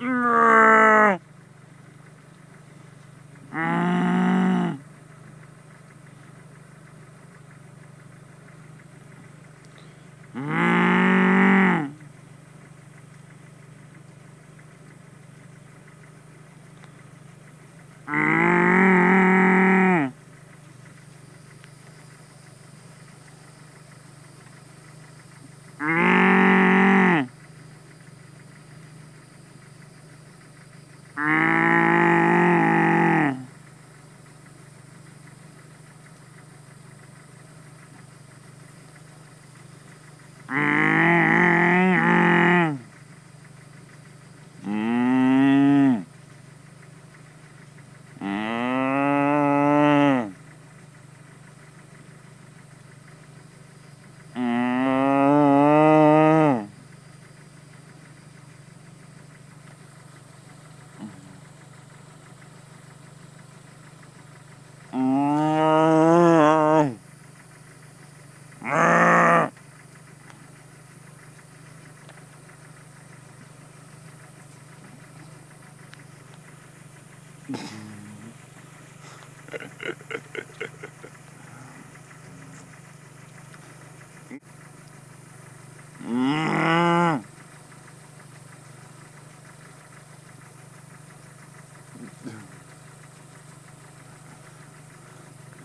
Mm. Mm-hmm.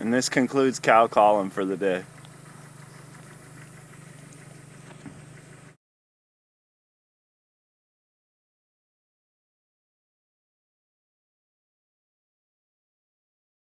And this concludes cow calling for the day.